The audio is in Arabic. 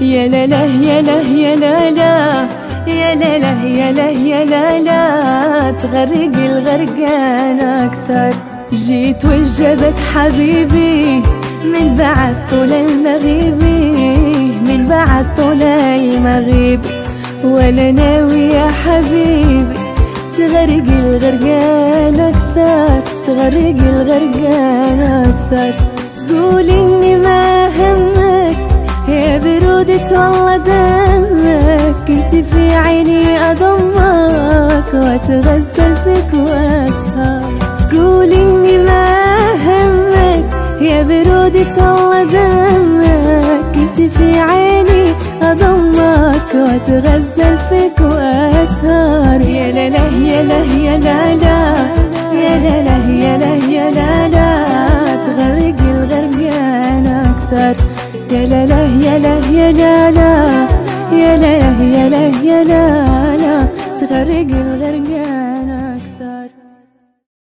يا لا لا يا لا يا لا لا. يا لا لا يا لا يا لا لا. تغرق الغرقان أكثر. جيت وجبك حبيبي من بعد طول المغيبي من بعد طول المغيبي ولا ناوي يا حبيبي تغرق الغرقان أكثر تغرق الغرقان أكثر. تقول والله دمك انت في عيني أضمك وأتغزل فيك وأسهر. تقول إني ما همك يا برودة والله دمك انت في عيني أضمك وأتغزل فيك وأسهر. يا لا لا يا لا يا لا لا يا لا لا يا لا يا لا لا تغرق الغرقان أكثر. يا لا لا يا لا يا لا لا يا لا يا لا يا لا لا تغرق الغرقان